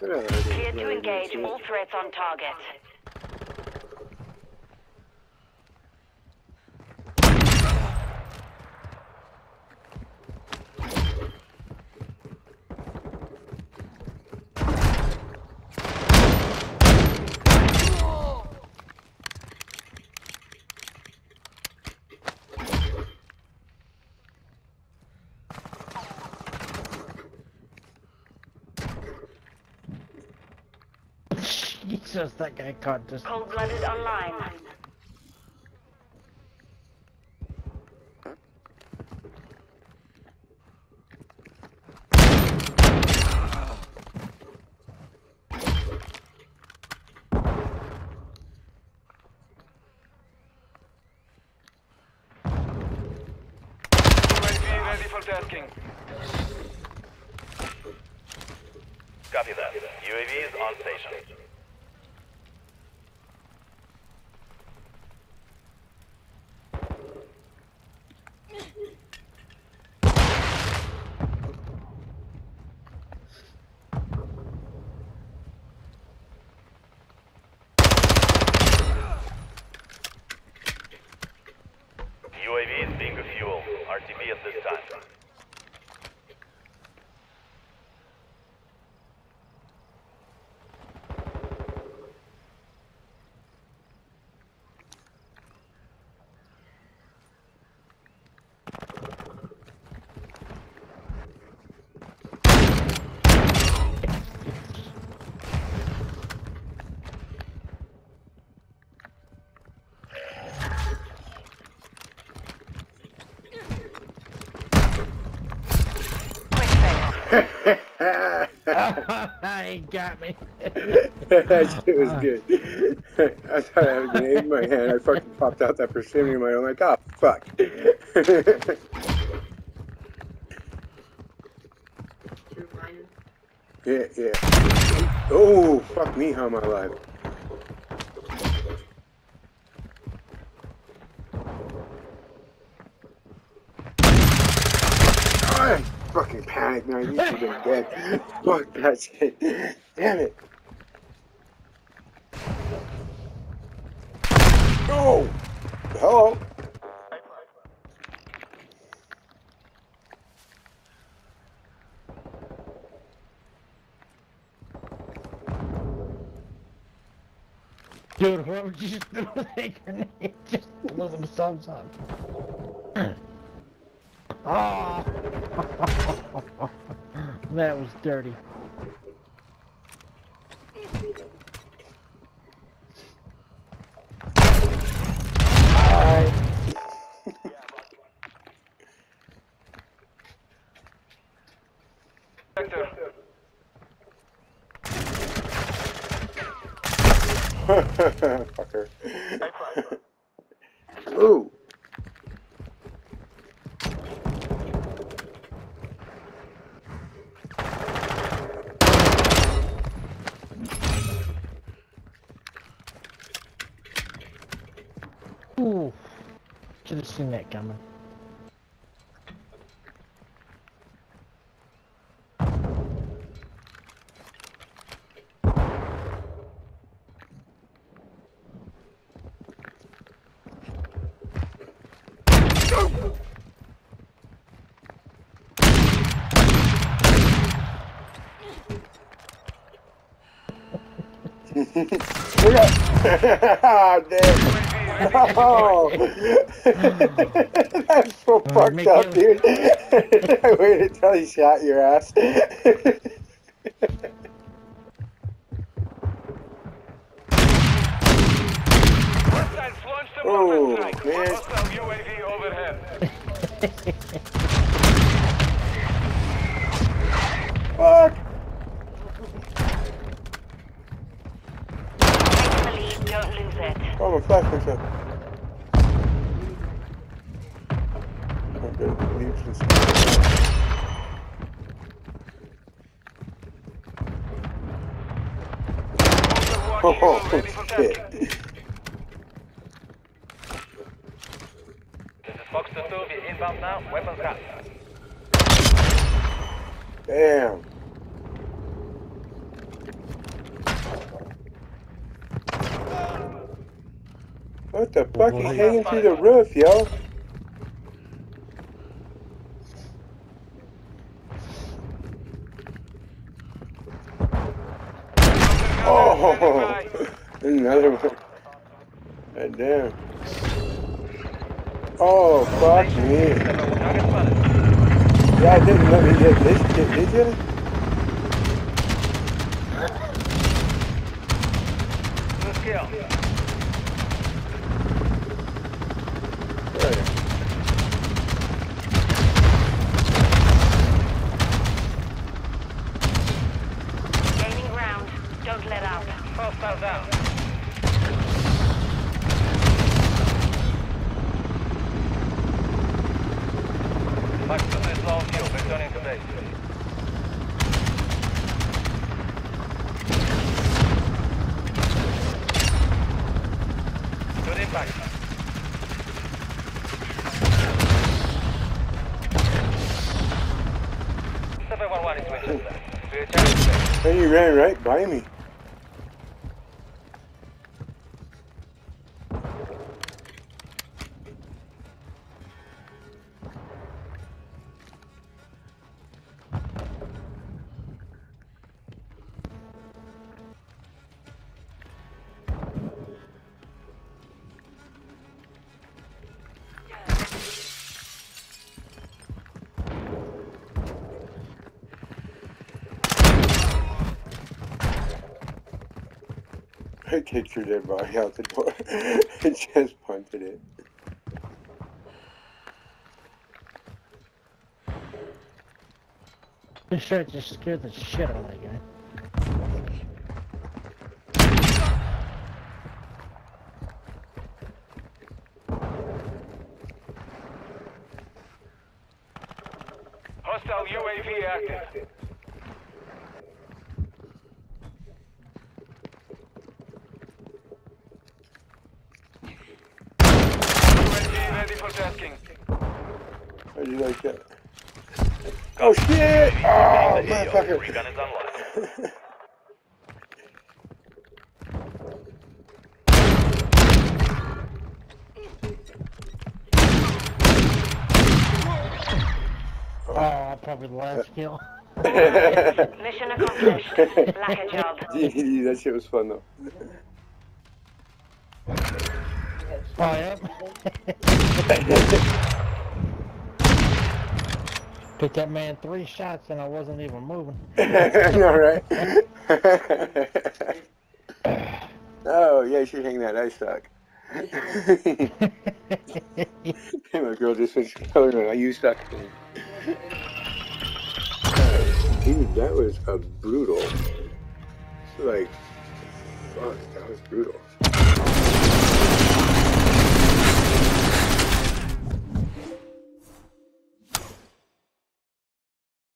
Clear to engage all threats on target. Jesus, that guy caught just. Cold-blooded online. Ready for tasking. Copy that. UAV is on station. Being refueled. RTB at this time. he got me. that shit was good. I thought I had a grenade in my hand. I fucking popped out that persimmon in my I'm like, oh fuck. yeah, yeah. Oh, fuck me, how am I alive? I fucking panicked now. You should have been dead. Fuck that shit. Damn it. No! Hello? Dude, whoever just threw that grenade just blew themselves up. Oh! that was dirty. Fucker. Ooh. Ooh. Should have seen that coming. Ah, damn. Oh. That's so Uh, fucked up, it- dude. I waited till he shot your ass. Hostiles launched a Oh, mortar strike. man. Oh, shit. This is 2 inbound now, weapons. Damn. What the fuck? He's hanging through the roof, yo. Oh, another one. God damn. Oh, fuck me. Yeah, I didn't know. Did, did, did, did you? Good kill. Right. Gaining ground. Don't let up. Hostile down. Maximum is low fuel. Returning to base. Good impact. Seven one one is to. And you ran right by me. I kicked your dead body out the door. I just punted it. This shirt just scared the shit out of that guy. Hostile UAV active. UAV ready for tasking. How do you like that? Oh shit! Oh, The AO. motherfucker. Recon is. Oh, probably the last kill. Mission accomplished. Lack a job. GG, that shit was fun though. Oh, yep. Took that man three shots and I wasn't even moving. Know, right? oh, yeah, you should hang that ice stock. hey, my girl just finished telling me, you suck. Dude, that was a brutal. Like, fuck, that was brutal.